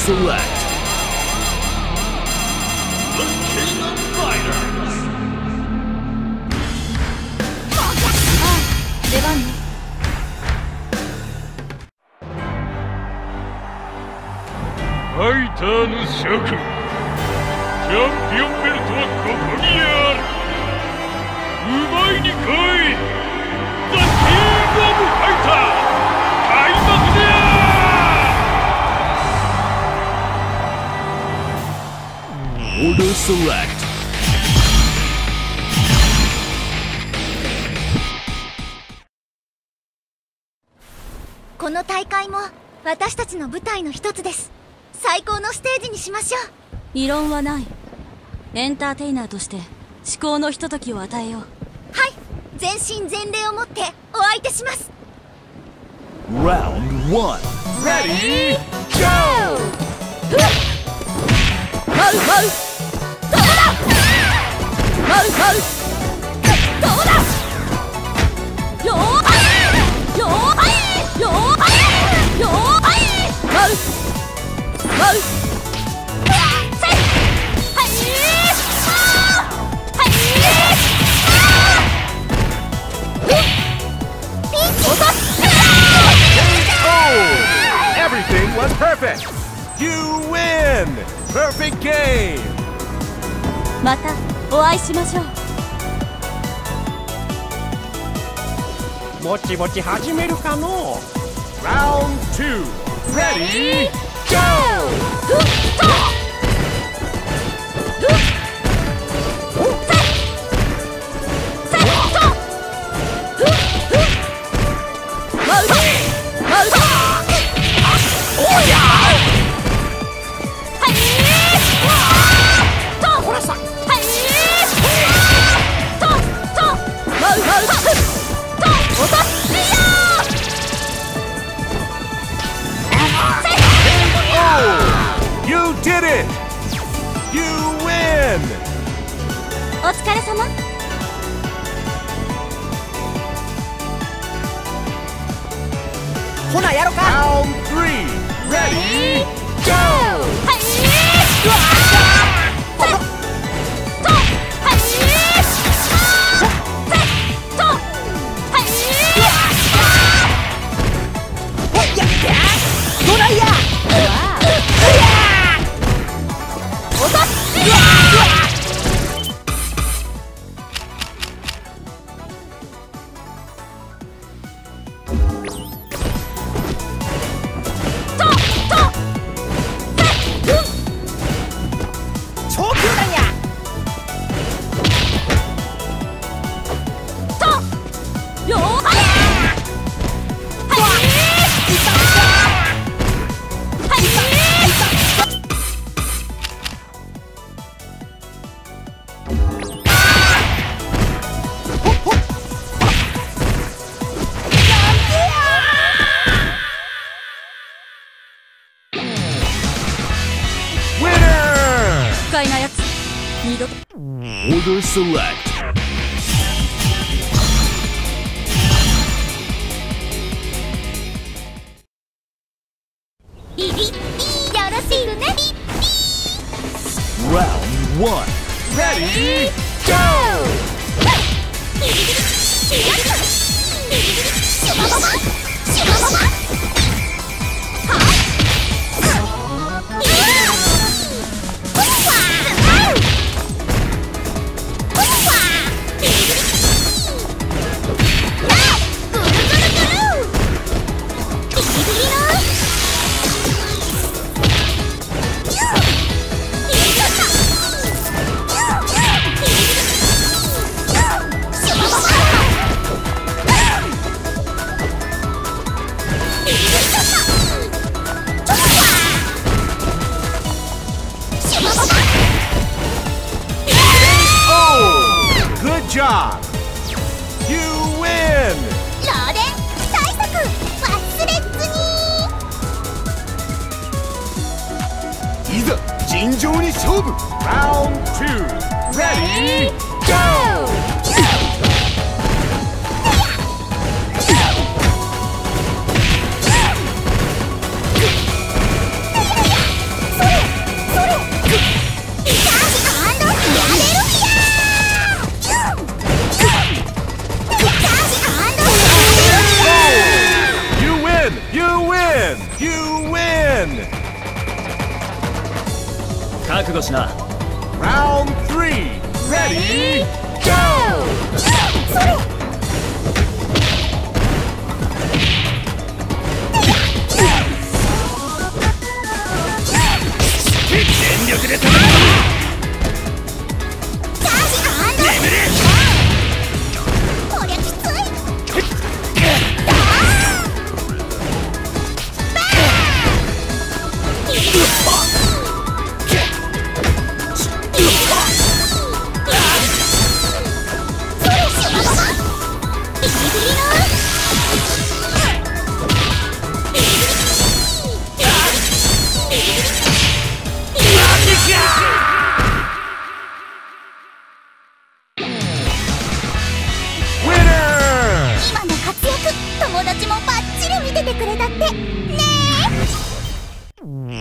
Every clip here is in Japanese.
Select. 会の一つです。最高のステージにしましょう。異論はない。エンターテイナーとして至高のひとときを与えよう。はい。全身全霊をもってお相手します。Round 1 Ready? Go! ハウハまたお会始めるかのラウンド2レディーゴーっ覚悟。ランド3、レディー、ゴーで止ま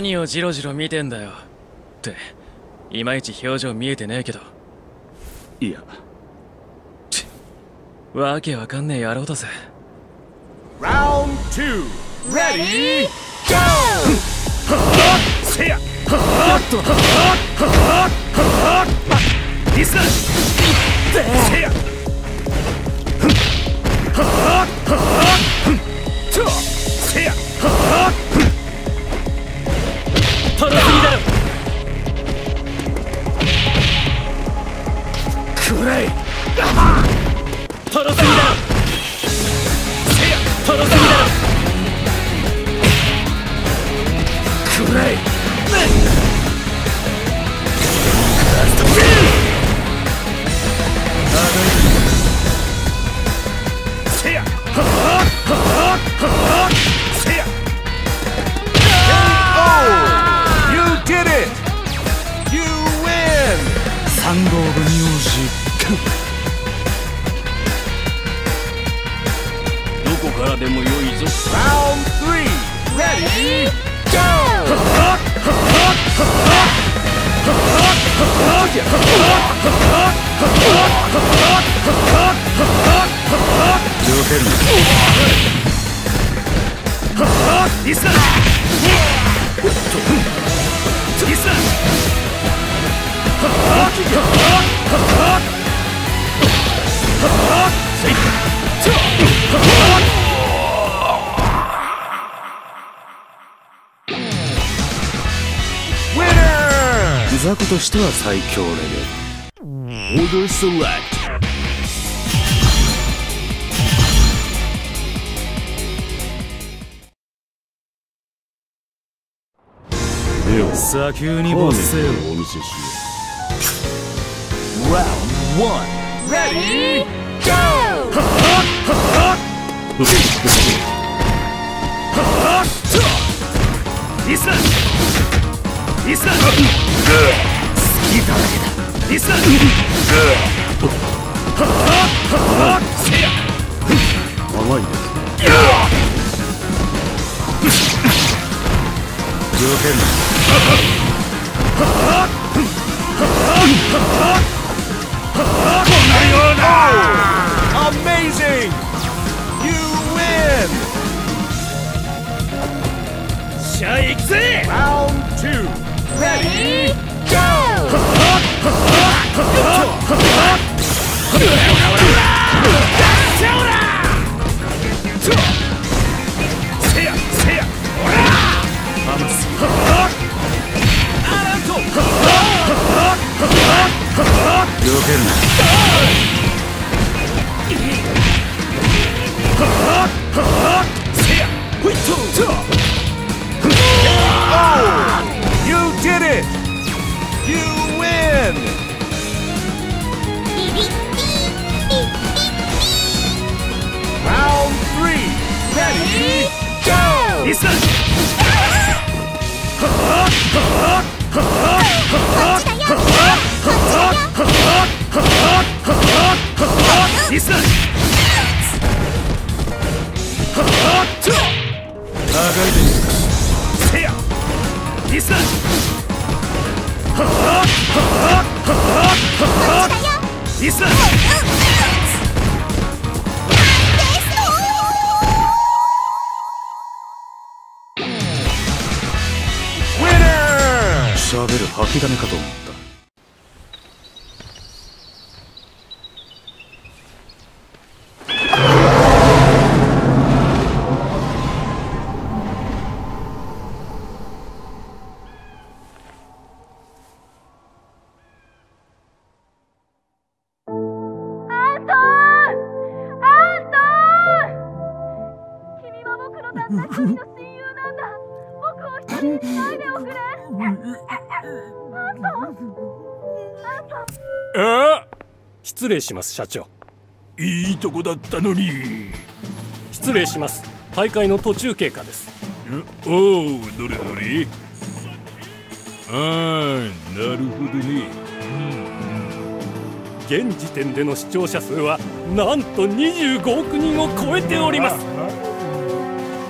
何をジロジロ見てんだよ。って。いまいち表情見えてねえけどいやわけわかんねえ野郎だぜ Round two. Ready, go! せやイスラルせやとせやトくらいトロすぎだ。せやトロすぎだ。くらいでもよいぞ。ランド3レ雑魚としては最強レベル Order select. では砂丘に没せよお見せしよう。Round one. Ready, go! イスラルイスラル好きだらけだイスラルせや甘いね条件 Amazing! You win! しゃあ行くぜ Round two. Ready, go! せやせやリスナリスナきだめかと思った。アントアント君は僕のたった一人の親友なんだ。僕を一人にしないでおくれあ失礼します社長。いいとこだったのに。失礼します。大会の途中経過です。おおどれどれ？ああなるほどね、現時点での視聴者数はなんと25億人を超えております。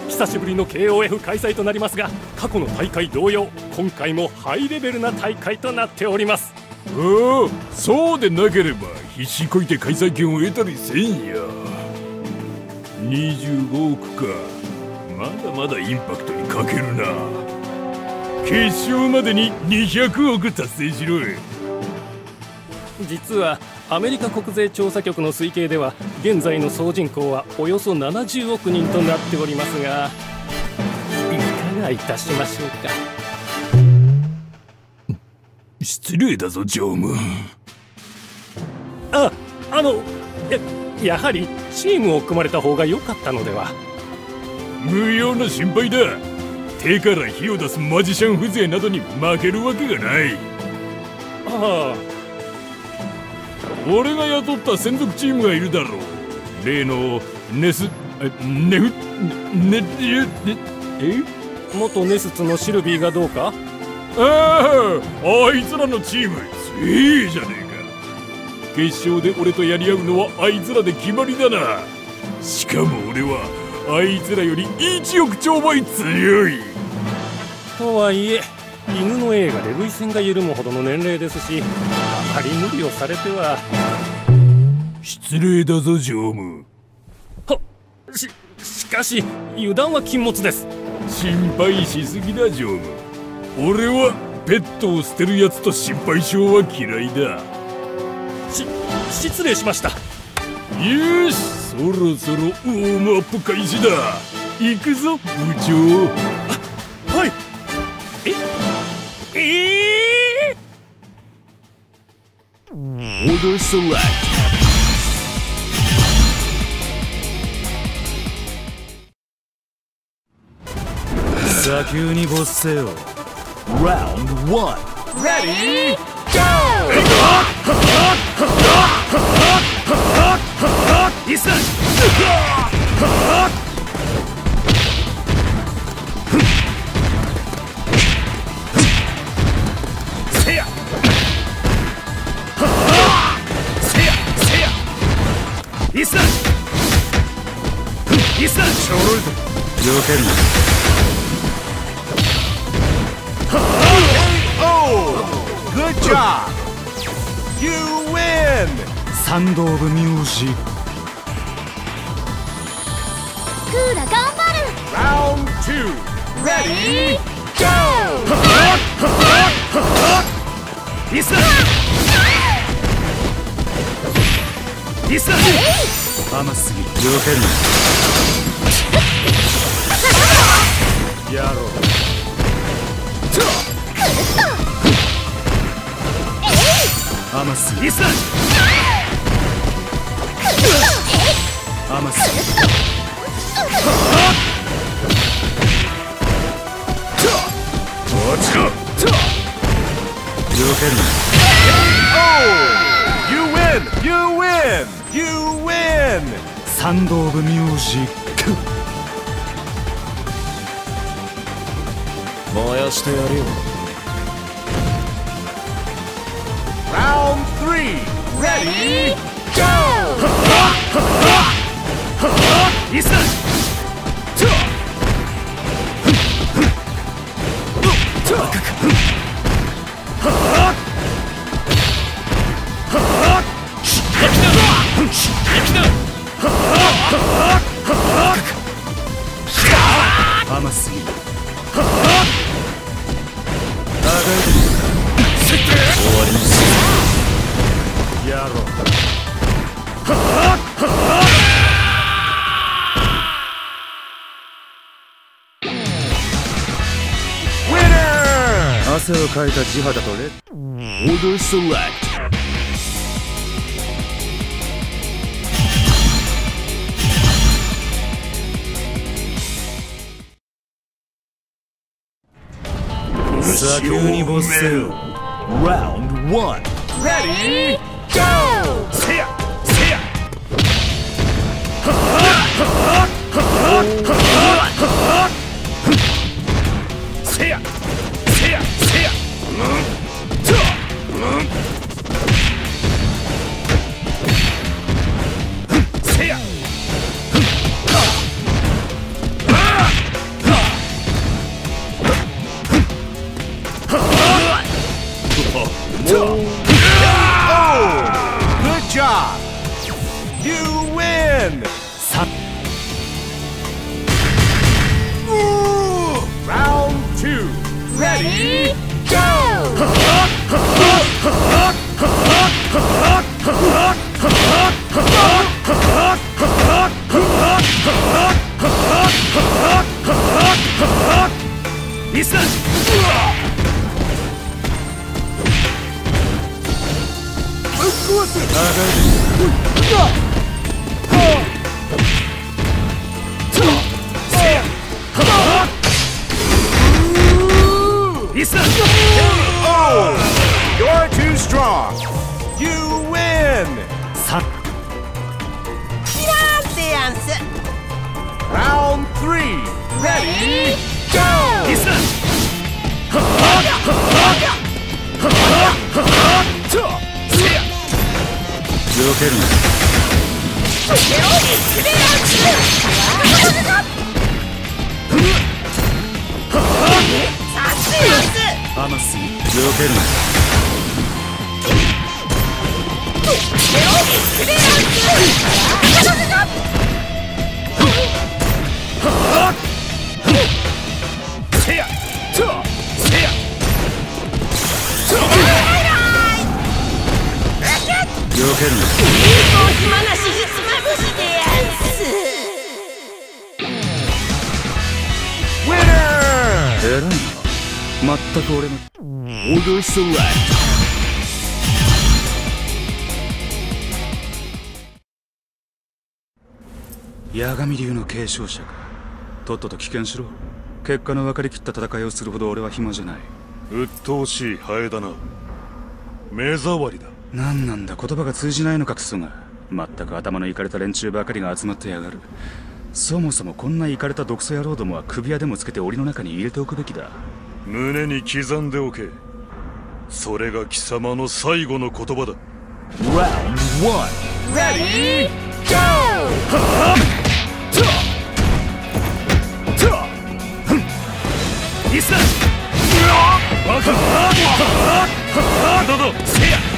久しぶりの KOF 開催となりますが過去の大会同様今回もハイレベルな大会となっております。おおそうでなければ必死こいて開催権を得たりせんや。25億か。まだまだインパクトに欠けるな。決勝までに200億達成しろ実はアメリカ国税調査局の推計では現在の総人口はおよそ70億人となっておりますががいたしましょうか。失礼だぞ常務。ああのややはりチームを組まれた方が良かったのでは。無用な心配だ。手から火を出すマジシャン風情などに負けるわけがない。ああ。俺が雇った専属チームがいるだろう。例のネスえネフネネネえ？元ネスツのシルビーがどうか？あああいつらのチーム強いじゃねえか。決勝で俺とやり合うのはあいつらで決まりだな。しかも俺はあいつらより1億兆倍強い。とはいえ犬の映画で涙腺が緩むほどの年齢ですしあまり無理をされては。失礼だぞ常務はししかし油断は禁物です心配しすぎだ常務俺はペットを捨てるやつと心配性は嫌いだ。し失礼しました。よしそろそろウォームアップ開始だ。行くぞ部長。はい。えええ Order select. 砂丘に没せよ Round one. Ready, go! リスせやせやせやリスリスちょろいぞ避けるな job! You win! サンド・オブ・ミュージック。クーラ頑張る。Round two! Ready, go! リスリス甘すぎる避けるな。やろう甘すぎるリス甘すぎる落ちろ避けるな You win! You win! You win! サンド・オブ・ミュージック燃やしてやるよ three. Ready? イスラ汗をかいた地肌とレッ Order select. ド砂丘に没せよ Round one. Ready? Go! せやせやせうん。けるな甘すぎ避けるなせけるな暇なしひつまぶしでやんす偉いな全く俺の Order select. 八神流の継承者か。とっとと棄権しろ。結果の分かりきった戦いをするほど俺は暇じゃない。鬱陶しいハエだな。目障りだ。何なんだ言葉が通じないのかクソが全く頭のいかれた連中ばかりが集まってやがるそもそもこんないかれた毒素野郎どもは首輪でもつけて檻の中に入れておくべきだ胸に刻んでおけそれが貴様の最後の言葉だ Round one. Ready? Go. イスラバカどどせや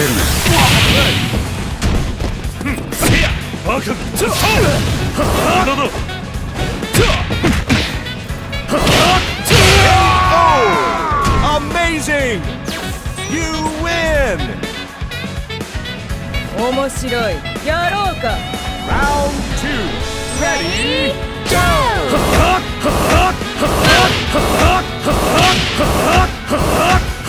避けるな.面白いやろうか Round two. Ready? Go.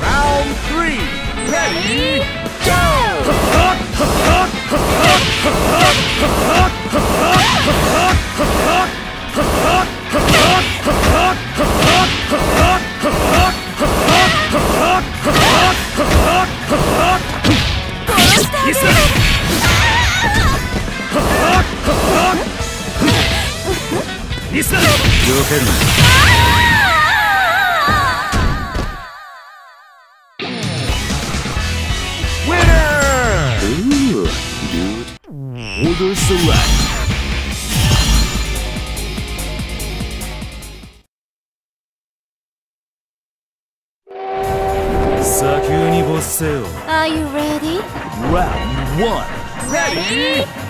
Round three. Ready? Go! sir. Yes, sir. Select. Are you ready? Round one. Ready? ready?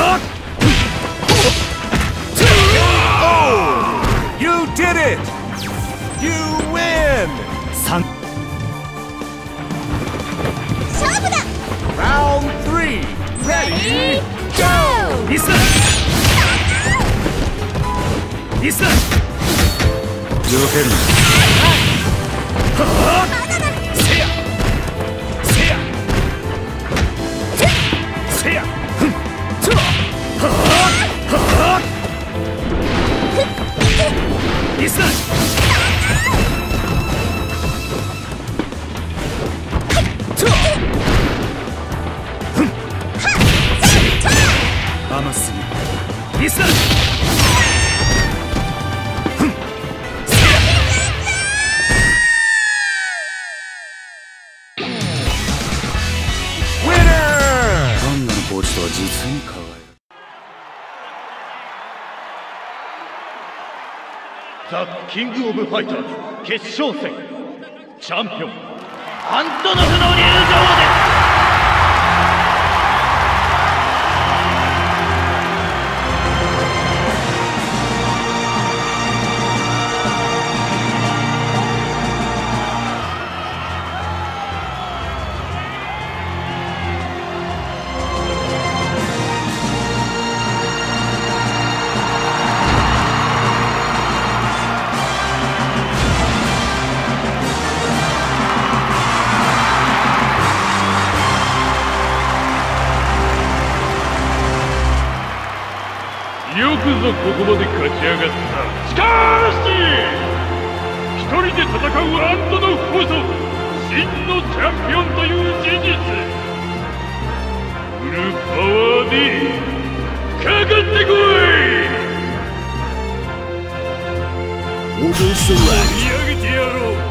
Oh! You did it! You win! Round three! Ready? Go! Listen! Listen! 避ける。リスだキングオブファイターズ決勝戦チャンピオン。アントノフの入場ぞここまで勝ち上がった。しかし一人で戦うあンドのこそ真のチャンピオンという事実。フルパワーでかかってこい。脅してやろう。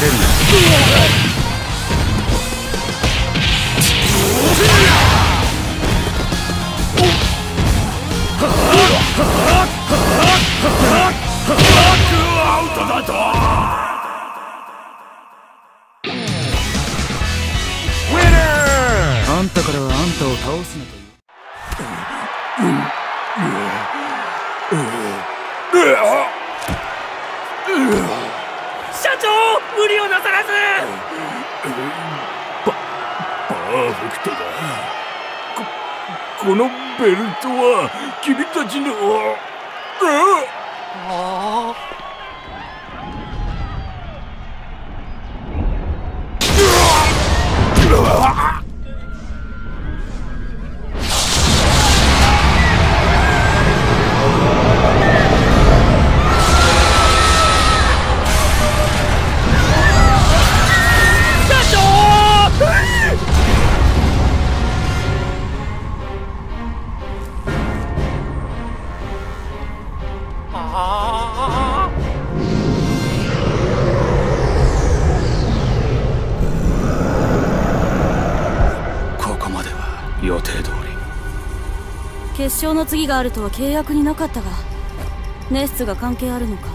だせやあんたからはあんたを倒すな。という長無理をなさらず。パパーフェクトだ。ここのベルトは君たちの。ああ決勝の次があるとは契約になかったがネスツが関係あるのか？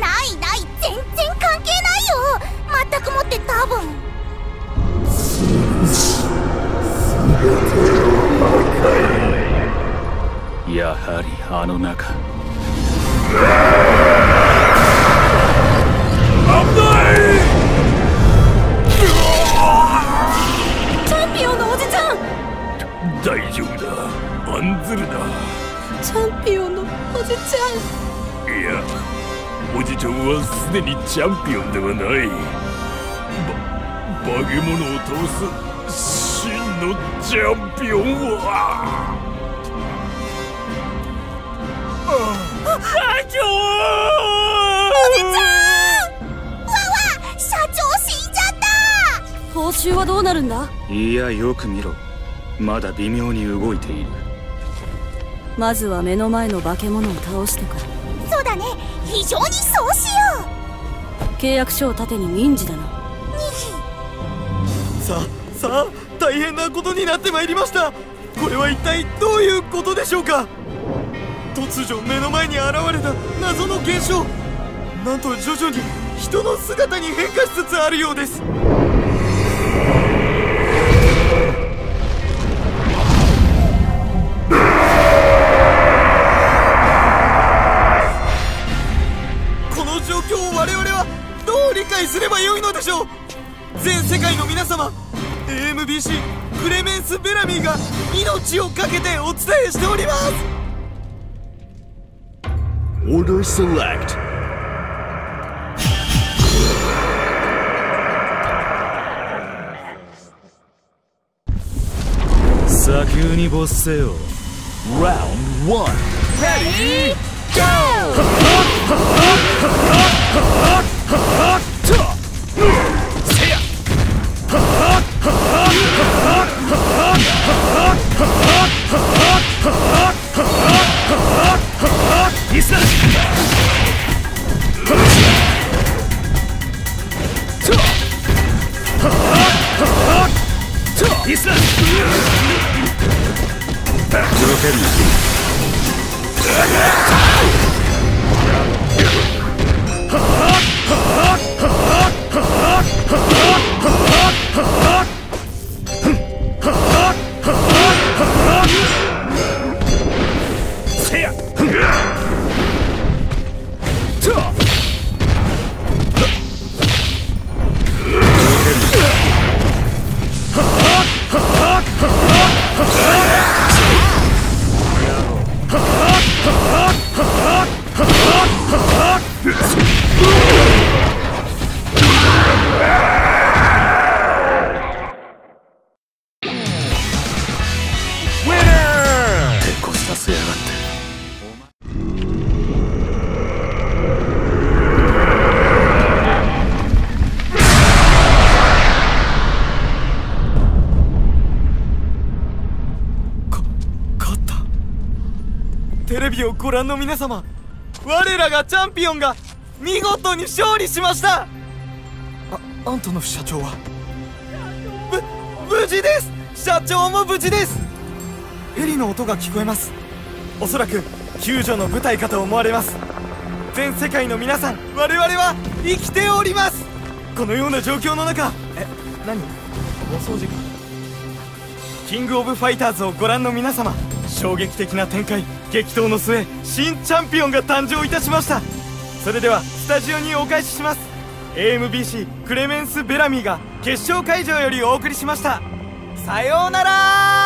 ないない全然関係ないよ。全くもって多分。やはりあの中。チャンピオンのおじちゃん！大丈夫だ案ずるなチャンピオンのおじちいやおじちゃんはすでにチャンピオンではない。ば化け物を倒す真のチャンピオンは社長おじちゃん。わわ社長死んじゃった。ゃん報酬はどうなるんだ？いやよく見ろ。まだ微妙に動いているまずは目の前の化け物を倒してから。そうだね。非常にそうしよ契約書を盾に民事だな。さあさあ大変なことになってまいりました。これは一体どういうことでしょうか。突如目の前に現れた謎の現象。なんと徐々に人の姿に変化しつつあるようです解すればよいのでしょう。全世界の皆様 AMBC クレメンス・ベラミーが命を懸けてお伝えしております。Order select. 砂丘に没せよ Round one. Ready? Winner! をご覧の皆様我らがチャンピオンが見事に勝利しました。あアントノフ社長は？ぶ無事です。社長も無事です。ヘリの音が聞こえます。おそらく救助の舞台かと思われます。全世界の皆さん我々は生きております。このような状況の中え何？お掃除か？キングオブファイターズをご覧の皆様衝撃的な展開。激闘の末新チャンピオンが誕生いたしました。それではスタジオにお返しします。AMBC クレメンス・ベラミーが決勝会場よりお送りしました。さようなら「